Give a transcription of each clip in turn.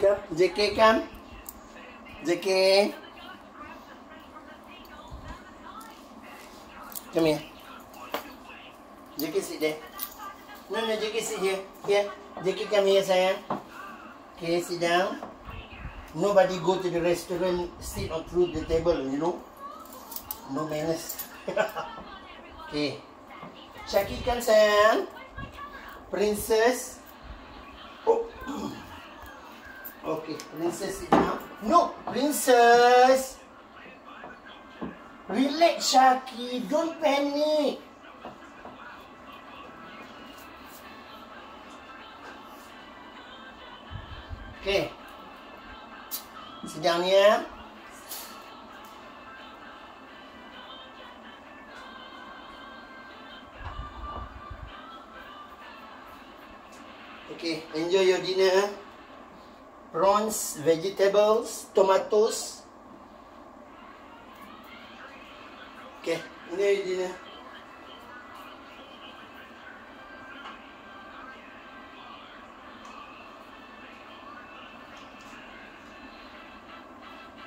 Come, JK, come. JK. Come here. JK sit there. No, no, JK sit here. Here. JK come here, sayang. Okay, sit down. Nobody go to the restaurant, sit on through the table, you know. No manners. okay. Shaki kan sayang. Princess. Okay, princess sit down. No, princess. Relax, Shaki. Don't panic. Okay. Sit down here. Okay, enjoy your dinner. Prawns, vegetables, tomatoes. Okay, your dinner.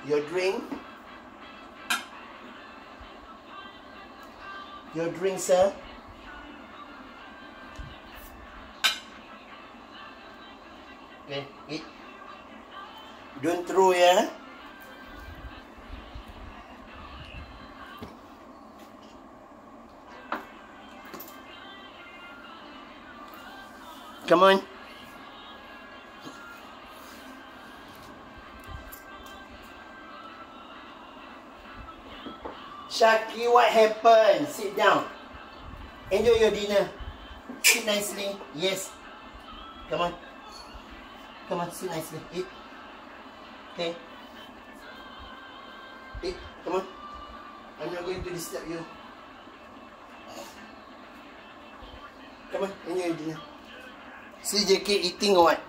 Your drink. Your drink, sir. Don't throw, ya. Come on. Shaki, what happened? Sit down. Enjoy your dinner. Sit nicely. Yes. Come on. Come on, sit nicely. Eat. Okay. Eat. Come on. I'm not going to disturb you. Come on, enjoy dinner. See JK eating or what?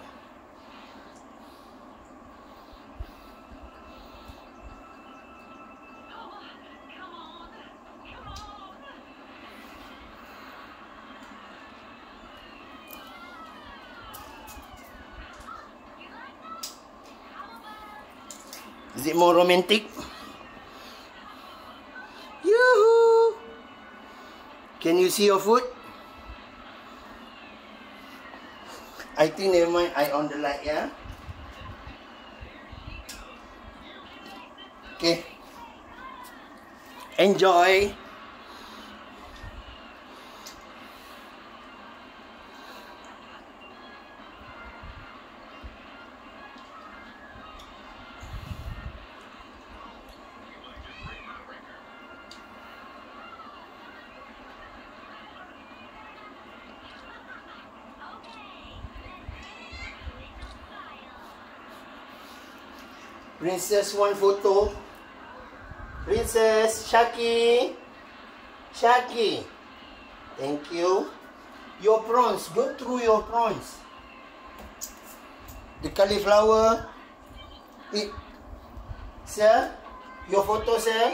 Is it more romantic? Yoo-hoo! Can you see your food? I think never mind, I on the light, yeah? Okay. Enjoy. Princess one photo. Princess Shaki. Shaki. Thank you. Your prawns. Go through your prawns. The cauliflower. Eat. Sir. Your photo, sir.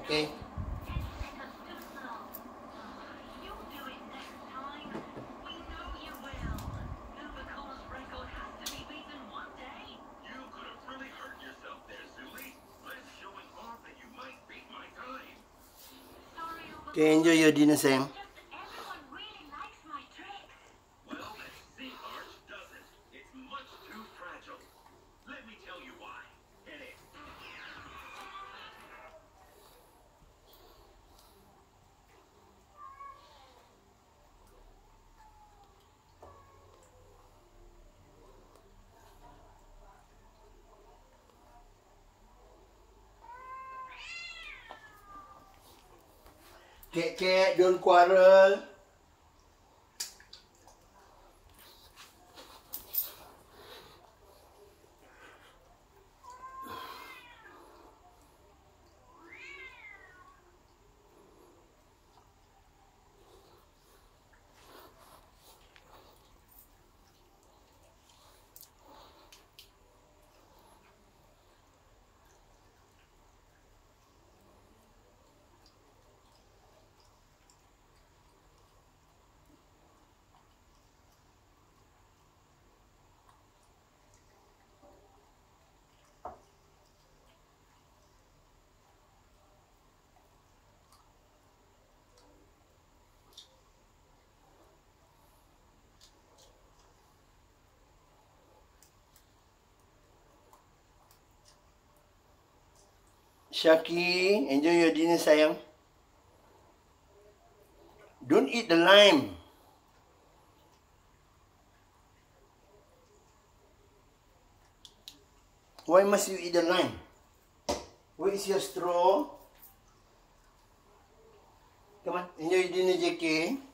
Okay. Okay, enjoy your dinner, Sam. Cat, don't quarrel. Shaki, enjoy your dinner sayang. Don't eat the lime. Why must you eat the lime? Where is your straw? Come on, enjoy your dinner, JK.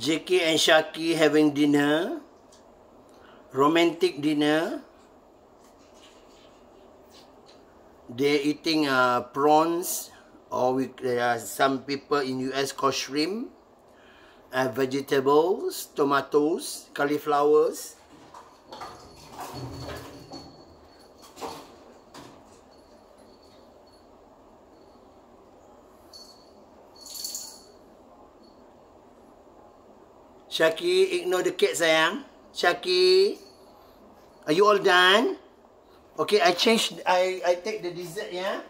JK and Shaki having dinner. Romantic dinner. They're eating uh, prawns or we, are some people in US call shrimp. Uh, vegetables, tomatoes, cauliflowers. Shaki, ignore the cat sayang. Shaki, are you all done? Okay, I change. I I take the dessert yeah.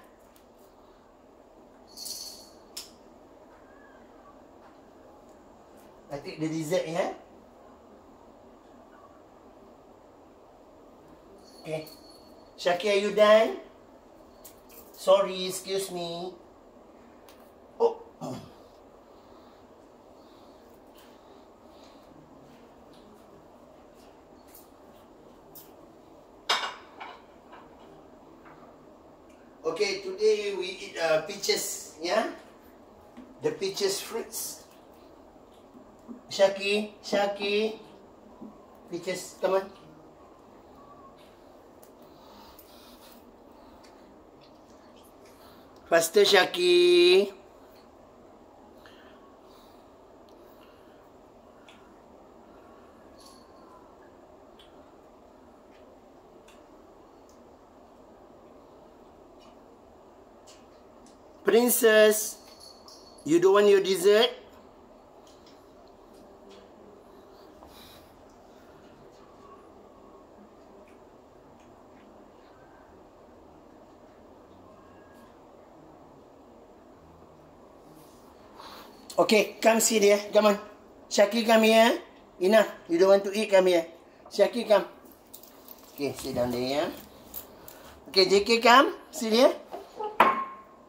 I take the dessert yeah. Okay. Shaki, are you done? Sorry, excuse me. Oh. Okay, today we eat uh, peaches, yeah? The peaches fruits. Shaki, Shaki. Peaches, come on. Faster, Shaki. Princess, you don't want your dessert? Okay, come see there. Come on. Shaki, come here. Enough. You don't want to eat, come here. Shaki, come. Okay, sit down there, yeah. Okay, JK, come. Sit here.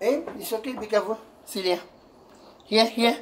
Eh, it's okay. Be careful. Sit here. Here, here.